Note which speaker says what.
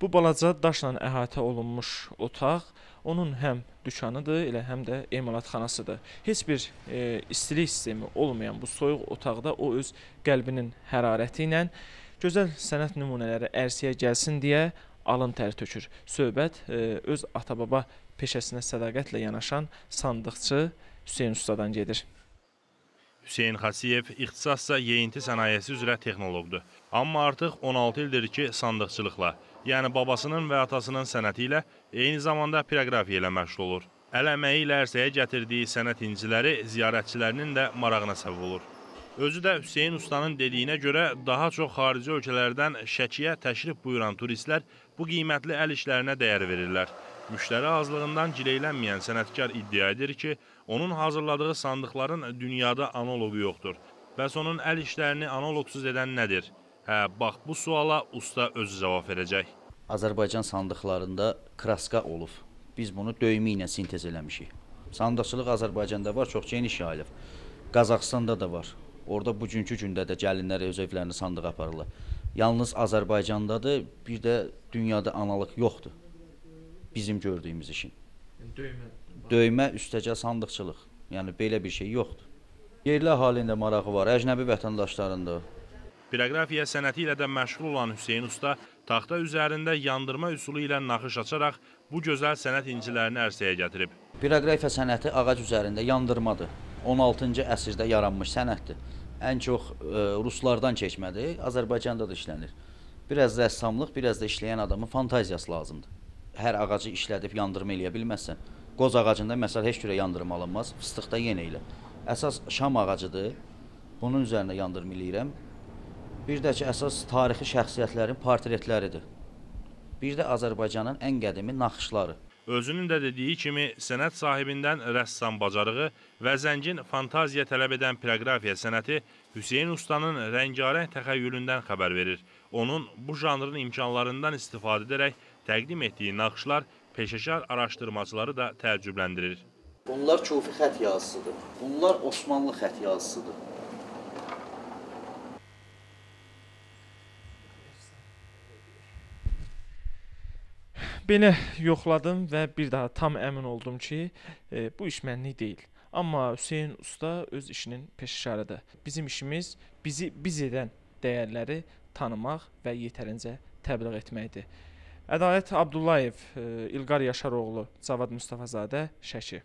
Speaker 1: Bu balaca daşla əhatə olunmuş otaq onun həm dükanıdır, elə həm də emalatxanasıdır. Heç bir e, istilik sistemi olmayan bu soyuq otaqda o öz qəlbinin hərarəti ilə gözəl sənət nümunələri ərsəyə gəlsin deyə alın tər tökür. Söhbət e, öz ata-baba peşəsinə sədaqətlə yanaşan sandıqçı Hüseyn ustadan gedir.
Speaker 2: Hüseyn Xasiyev ixtisasca yeyinti sənayesi üzrə texnoloqdur. Amma artıq 16 ildir ki, sandıqçılıqla, yəni babasının və atasının sənəti ilə eyni zamanda proqrafiya ilə məşğul olur. Əl əməyi ilə ərsəyə gətirdiyi sənət inciləri ziyarətçilərinin də marağına səbəb olur. Özü də Hüseyn ustanın dediyinə görə daha çox xarici ölkələrdən Şəkiyə təşrif buyuran turistlər bu qiymətli əl işlərinə dəyər verirlər. Müştəri azlığından gileylənməyən sənətkar iddia edir ki, onun hazırladığı sandıqların dünyada analoqu yoxdur. Bəs onun əl işlərini analoqsuz edən nədir? Hə, bax bu suala usta özü cavab verəcək.
Speaker 3: Azərbaycan sandıqlarında kraska olub. Biz bunu döymə ilə sintez eləmişik. Sandıqçılıq Azərbaycanda var, çox geniş yayılıb. Qazaxstanda da var. Orada bugünkü gündə də gəlinlər öz evlərini sandığa aparırlar. Yalnız Azərbaycandadır, bir də dünyada analıq yoxdur. Bizim gördüyümüz işin.
Speaker 1: Döymə.
Speaker 3: Döymə üstəcə sandıqçılıq. Yəni belə bir şey yoxdur. Yerli əhalinin də marağı var, əcnəbi vətəndaşların da.
Speaker 2: Proqrafiya sənəti ilə də məşğul olan Hüseyn usta taxta üzərində yandırma üsulu ilə naxış açaraq bu gözəl sənət incilərini ərsəyə gətirib.
Speaker 3: Piroqrafiya sənəti ağac üzərində yandırmadır. 16-cı əsrdə yaranmış sənətdir. Ən çox e, ruslardan keçmədir, Azərbaycanda da işlənir. Biraz rəssamlıq, biraz da işləyən adamın fantaziyası lazımdır. Hər ağacı işlədib yandırma eləyə bilməzsən. Qoz ağacında məsəl heç cürə yandırma alınmaz, fıstıqda yenə elə. Əsas şam ağacıdır. Bunun üzərində yandırma eləyirəm. Bir də ki, əsas tarixi şəxsiyyətlərin portretləridir. Bir də Azərbaycanın ən qədimi naxışları.
Speaker 2: Özünün də dediyi kimi sənət sahibindən rəssam bacarığı və zəngin fantaziya tələb edən proqrafiya sənəti Hüseyn ustanın rəngarəng təxəyyülündən xəbər verir. Onun bu janrın imkanlarından istifadə edərək təqdim etdiyi naxışlar peşəkar araşdırmacıları da təəccübləndirir.
Speaker 3: Bunlar Kufi xətt yazısıdır. Bunlar Osmanlı xətt yazısıdır.
Speaker 1: Belə yoxladım və bir daha tam əmin oldum ki, e, bu iş mənlik deyil. Amma Hüseyn usta öz işinin peşəkarıdır. Bizim işimiz bizi biz edən dəyərləri tanımaq və yetərincə təbliğ etməkdir. Ədalət Abdullayev, e, İlqar Yaşaroğlu, Cavad Mustafazadə, Şəki.